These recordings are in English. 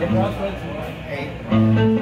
Até a próxima.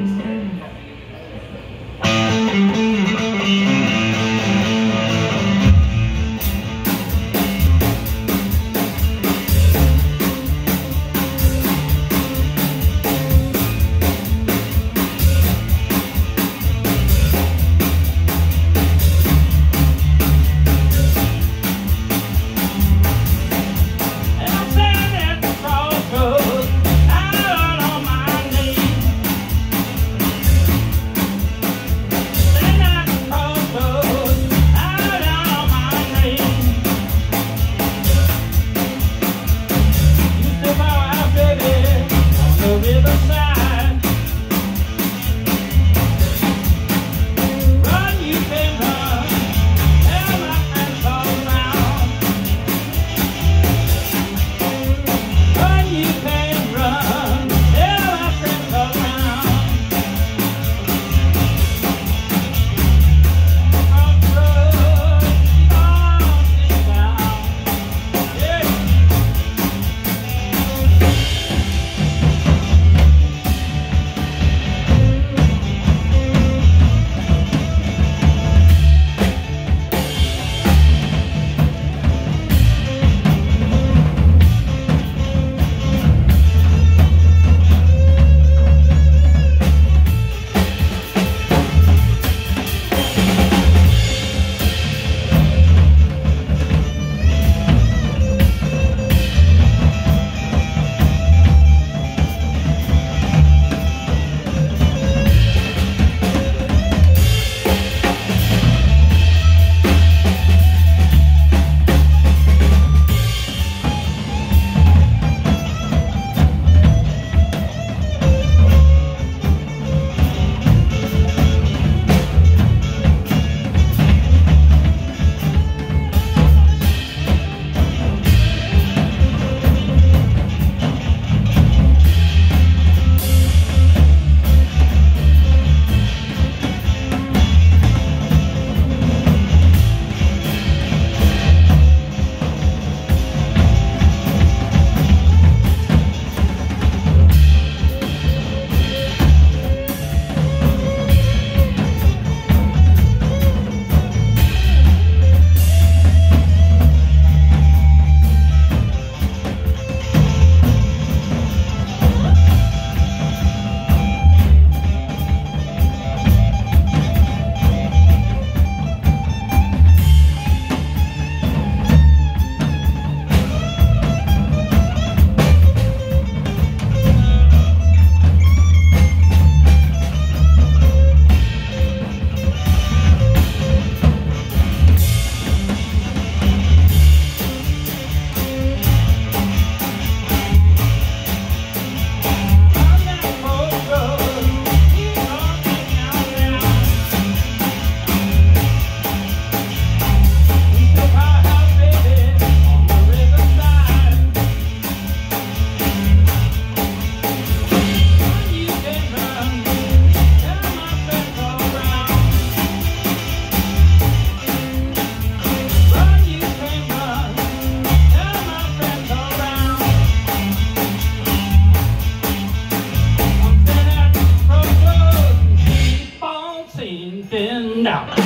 thinned out.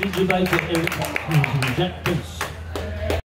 Did you like it? Is that